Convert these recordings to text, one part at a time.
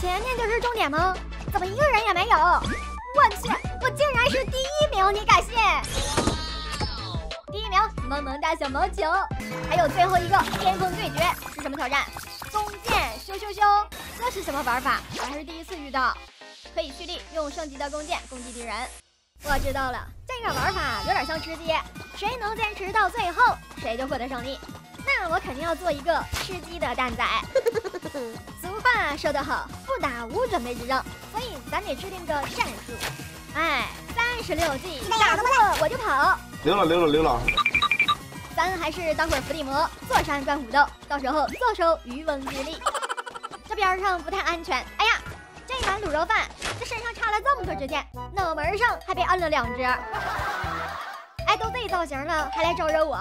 前面就是终点吗？怎么一个人也没有？我去，我竟然是第一名！你敢信？第一名，萌萌哒小毛球。还有最后一个巅峰对决是什么挑战？弓箭咻咻咻，这是什么玩法？我还是第一次遇到。可以蓄力，用升级的弓箭攻击敌人。我知道了，这个玩法有点像吃鸡，谁能坚持到最后，谁就获得胜利。那我肯定要做一个吃鸡的蛋仔。俗话说得好，不打无准备之仗，所以咱得制定个战术。哎，三十六计，打不过我就跑。溜了溜了溜了。咱还是当会儿伏地魔，坐山观虎斗，到时候坐收渔翁之利。这边上不太安全。哎呀，这碗卤肉饭，这身上插了这么多支箭，脑门上还被摁了两只。哎，都这造型了，还来招惹我？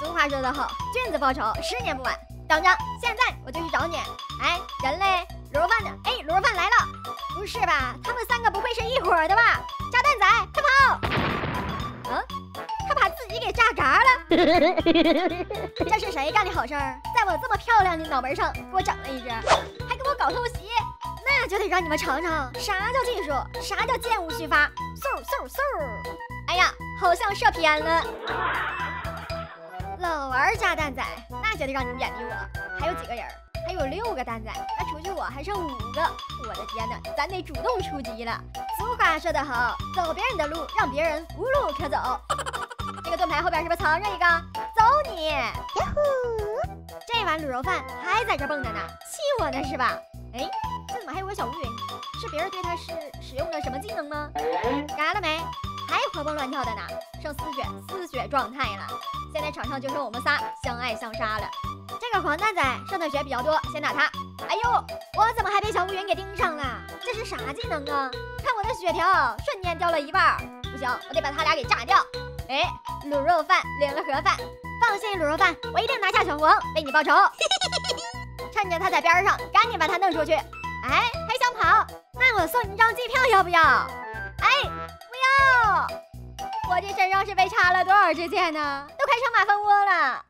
俗话说得好，君子报仇，十年不晚。等着，现在我就去找你。哎，人嘞？卤肉饭呢？哎，卤肉饭来了！不是吧？他们三个不会是一伙的吧？炸弹仔，快跑！啊，他把自己给炸嘎了。这是谁干的好事儿？在我这么漂亮的脑门上给我整了一只，还给我搞偷袭，那就得让你们尝尝啥叫技术，啥叫箭无虚发。嗖嗖嗖！哎呀，好像射偏了。老玩炸弹仔，那就得让你们眼敌我。还有几个人？还有六个蛋仔，那除去我还剩五个。我的天哪，咱得主动出击了。俗话说得好，走别人的路，让别人无路可走。这个盾牌后边是不是藏着一个？走你！呀呼！这碗卤肉饭还在这蹦着呢，气我呢是吧？哎，这怎么还有个小乌云？是别人对他是使用了什么技能吗？嘎了没？活蹦乱跳的呢，剩丝血，丝血状态了。现在场上就剩我们仨，相爱相杀了。这个黄蛋仔剩的血比较多，先打他。哎呦，我怎么还被小乌云给盯上了？这是啥技能啊？看我的血条，瞬间掉了一半。不行，我得把他俩给炸掉。哎，卤肉饭领了盒饭，放心，卤肉饭，我一定拿下小黄，为你报仇。趁着他在边上，赶紧把他弄出去。哎，还想跑？那我送你一张机票，要不要？我这身上是被插了多少支箭呢？都快成马蜂窝了。